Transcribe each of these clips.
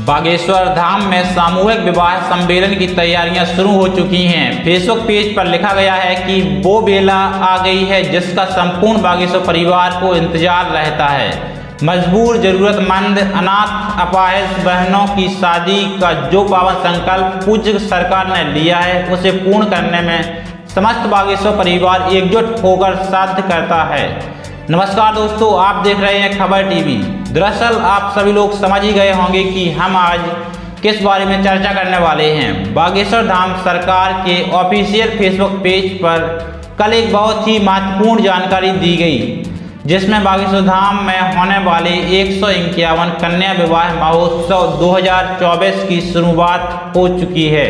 बागेश्वर धाम में सामूहिक विवाह सम्मेलन की तैयारियाँ शुरू हो चुकी हैं। फेसबुक पेज पर लिखा गया है कि वो बेला आ गई है जिसका संपूर्ण बागेश्वर परिवार को इंतज़ार रहता है। मजबूर, जरूरतमंद, अनाथ, अपाहिज बहनों की शादी का जो पावन संकल्प पूज्य सरकार ने लिया है, उसे पूर्ण करने में समस्त बागेश्वर परिवार एकजुट होकर साध्य करता है। नमस्कार दोस्तों, आप देख रहे हैं खबर टीवी। दरअसल आप सभी लोग समझ ही गए होंगे कि हम आज किस बारे में चर्चा करने वाले हैं। बागेश्वर धाम सरकार के ऑफिशियल फेसबुक पेज पर कल एक बहुत ही महत्वपूर्ण जानकारी दी गई, जिसमें बागेश्वर धाम में होने वाले एक सौ इक्यावन कन्या विवाह महोत्सव 2024 की शुरुआत हो चुकी है।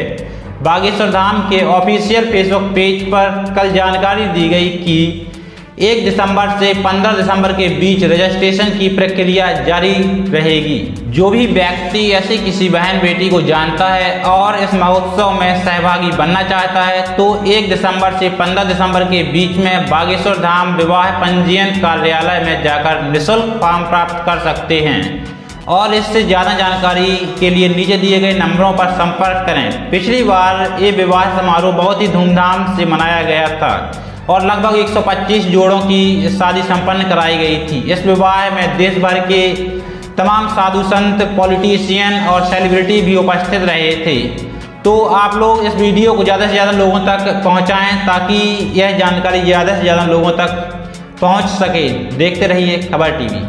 बागेश्वर धाम के ऑफिशियल फेसबुक पेज पर कल जानकारी दी गई कि एक दिसंबर से 15 दिसंबर के बीच रजिस्ट्रेशन की प्रक्रिया जारी रहेगी। जो भी व्यक्ति ऐसी किसी बहन बेटी को जानता है और इस महोत्सव में सहभागी बनना चाहता है तो 1 दिसंबर से 15 दिसंबर के बीच में बागेश्वर धाम विवाह पंजीयन कार्यालय में जाकर निःशुल्क फॉर्म प्राप्त कर सकते हैं। और इससे ज़्यादा जानकारी के लिए नीचे दिए गए नंबरों पर संपर्क करें। पिछली बार ये विवाह समारोह बहुत ही धूमधाम से मनाया गया था। और लगभग 125 जोड़ों की शादी संपन्न कराई गई थी। इस विवाह में देश भर के तमाम साधु संत, पॉलिटिशियन और सेलिब्रिटी भी उपस्थित रहे थे। तो आप लोग इस वीडियो को ज़्यादा से ज़्यादा लोगों तक पहुँचाएँ ताकि यह जानकारी ज़्यादा से ज़्यादा लोगों तक पहुँच सके। देखते रहिए खबर टीवी।